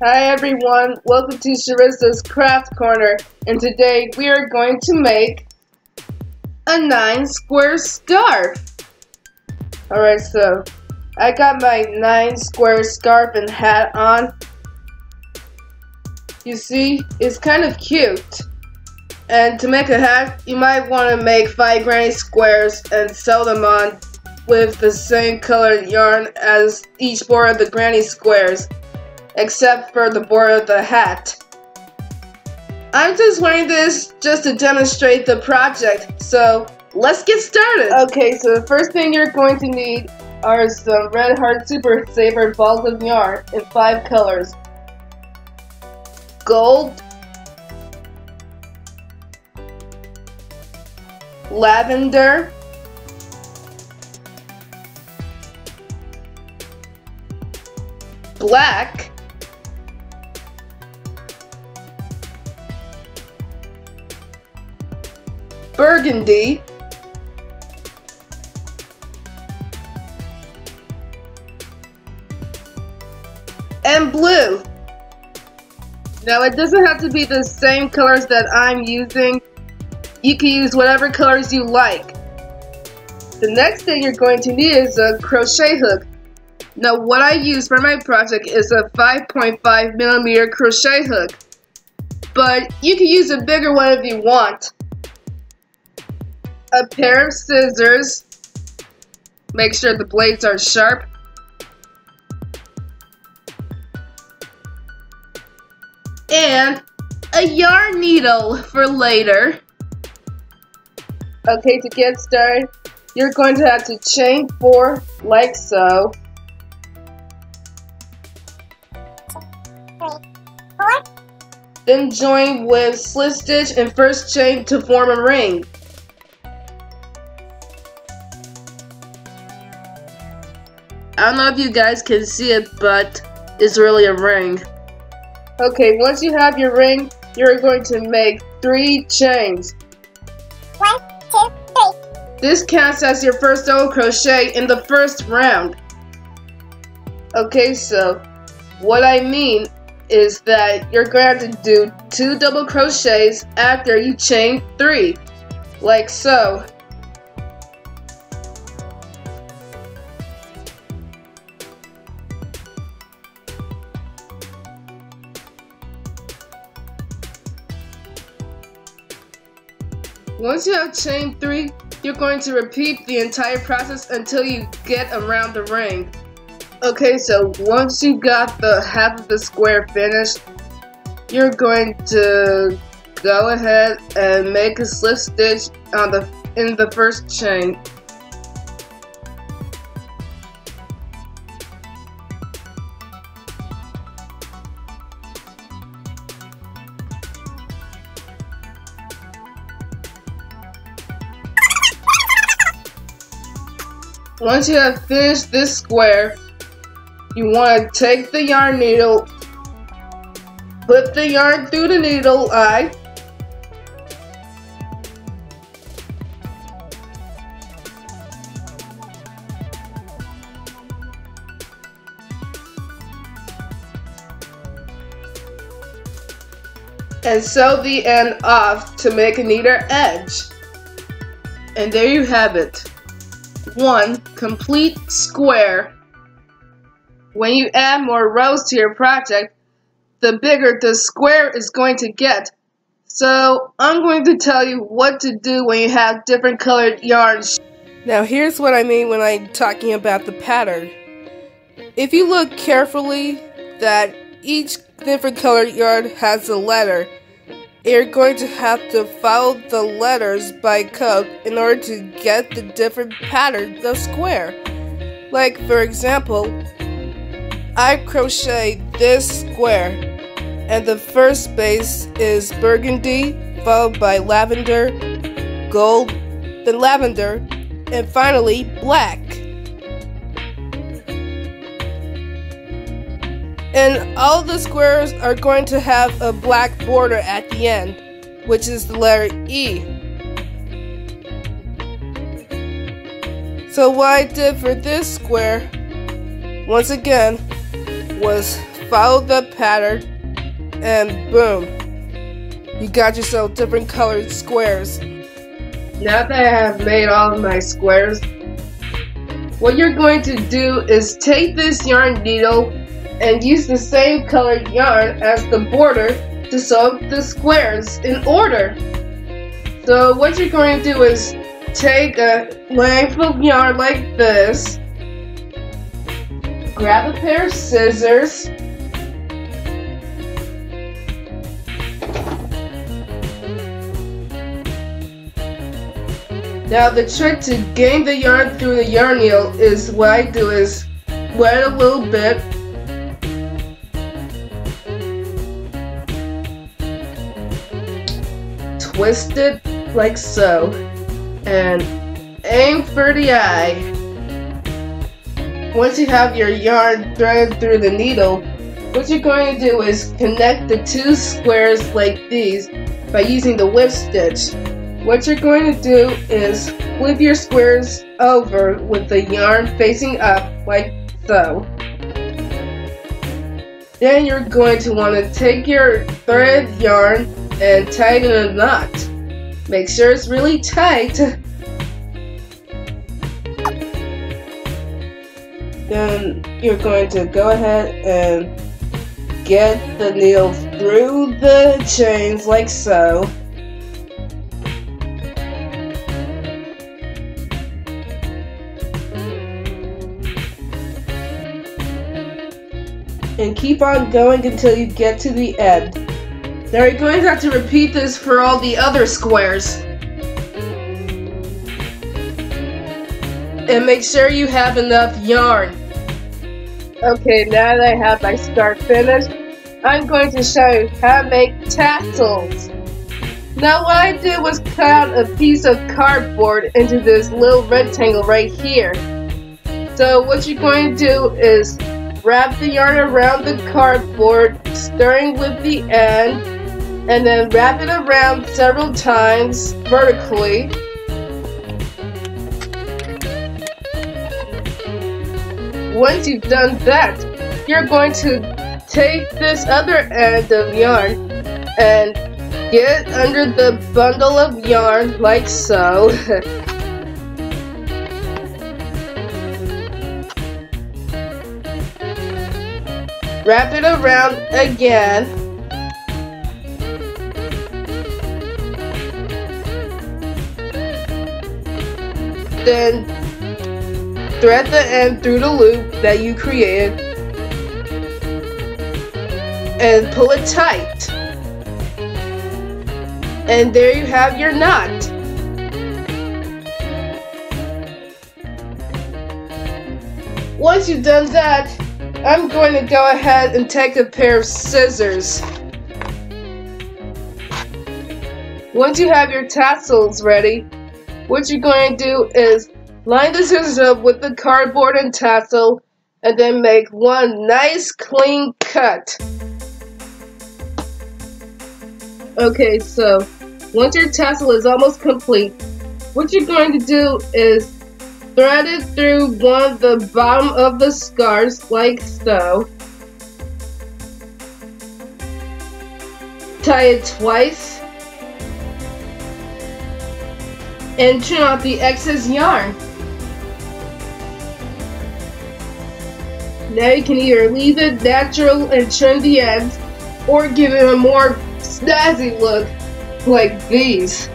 Hi everyone, welcome to Charissa's Craft Corner, and today we are going to make a 9 square scarf. Alright, so I got my 9 square scarf and hat on. You see, it's kind of cute. And to make a hat, you might want to make 5 granny squares and sew them on with the same colored yarn as each border of the granny squares, except for the border of the hat. I'm just wearing this just to demonstrate the project, so let's get started! Okay, so the first thing you're going to need are some Red Heart Super Saver balls of yarn in five colors. Gold, lavender, black, burgundy, and blue. Now it doesn't have to be the same colors that I'm using. You can use whatever colors you like. The next thing you're going to need is a crochet hook. Now what I use for my project is a 5.5 millimeter crochet hook. But you can use a bigger one if you want. A pair of scissors. Make sure the blades are sharp. And a yarn needle for later. Okay, to get started, you're going to have to chain four like so. Then join with slip stitch and first chain to form a ring. Don't know if you guys can see it, but it's really a ring. Okay, once you have your ring, you're going to make three chains. One, two, three. This counts as your first double crochet in the first round. Okay, so what I mean is that you're going to do two double crochets after you chain three, like so. Once you have chained three, you're going to repeat the entire process until you get around the ring. Okay, so once you got the half of the square finished, you're going to go ahead and make a slip stitch on the in the first chain. Once you have finished this square, you want to take the yarn needle, put the yarn through the needle eye, and sew the end off to make a neater edge. And there you have it. One complete square when you add more rows to your project, the bigger the square is going to get. So I'm going to tell you what to do when you have different colored yarns. Now here's what I mean when I'm talking about the pattern. If you look carefully that each different colored yarn has a letter, you're going to have to follow the letters by code in order to get the different patterns of square. Like for example, I crochet this square and the first space is burgundy followed by lavender, gold, then lavender, and finally black. And all the squares are going to have a black border at the end, which is the letter E. So what I did for this square, once again, was follow the pattern, and boom, you got yourself different colored squares. Now that I have made all of my squares, what you're going to do is take this yarn needle and use the same colored yarn as the border to sew up the squares in order. So what you're going to do is take a length of yarn like this, grab a pair of scissors, Now the trick to gain the yarn through the yarn needle is what I do is wet a little bit twist it like so and aim for the eye. Once you have your yarn threaded through the needle, what you're going to do is connect the two squares like these by using the whip stitch. What you're going to do is flip your squares over with the yarn facing up like so. Then you're going to want to take your thread yarn and tighten a knot. Make sure it's really tight. Then you're going to go ahead and get the needle through the chains like so. And keep on going until you get to the end. Now you're going to have to repeat this for all the other squares. And make sure you have enough yarn. Okay, now that I have my scarf finished, I'm going to show you how to make tassels. Now what I did was cut out a piece of cardboard into this little rectangle right here. So what you're going to do is Wrap the yarn around the cardboard, stirring with the end, and then wrap it around several times vertically. Once you've done that, you're going to take this other end of yarn and get under the bundle of yarn like so. Wrap it around again. Then thread the end through the loop that you created and pull it tight. And there you have your knot. Once you've done that, I'm going to go ahead and take a pair of scissors. Once you have your tassels ready, what you're going to do is line the scissors up with the cardboard and tassel and then make one nice clean cut. Okay, so once your tassel is almost complete, what you're going to do is Thread it through one of the bottom of the scarves like so. Tie it twice. And trim out the excess yarn. Now you can either leave it natural and trim the ends, or give it a more snazzy look like these.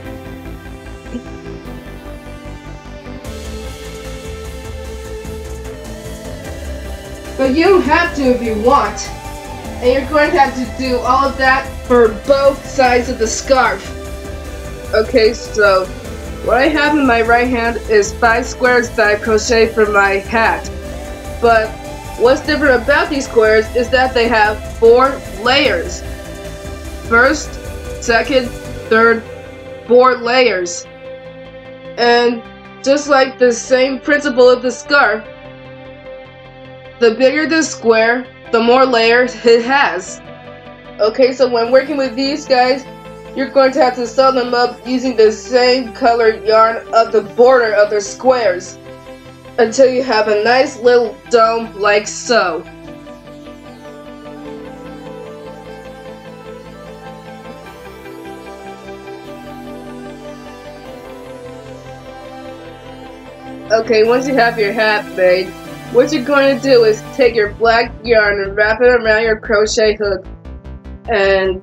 But you have to if you want. And you're going to have to do all of that for both sides of the scarf. Okay, so what I have in my right hand is five squares that I crochet for my hat. But what's different about these squares is that they have four layers. First, second, third, four layers. And just like the same principle of the scarf, the bigger the square, the more layers it has. Okay, so when working with these guys, you're going to have to sew them up using the same colored yarn of the border of the squares until you have a nice little dome like so. Okay, once you have your hat made, what you're going to do is take your black yarn and wrap it around your crochet hook and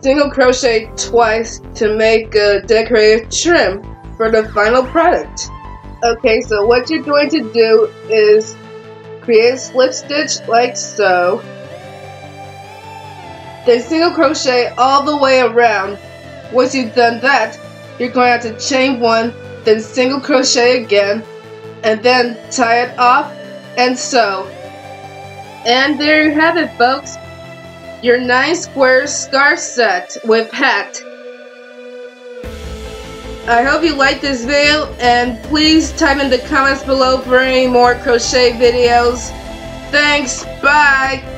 single crochet twice to make a decorative trim for the final product. Okay, so what you're going to do is create a slip stitch like so, then single crochet all the way around. Once you've done that, you're going to have to chain one, then single crochet again, and then tie it off and sew. And there you have it folks, your 9 square scarf set with hat. I hope you liked this video and please type in the comments below for any more crochet videos. Thanks, bye!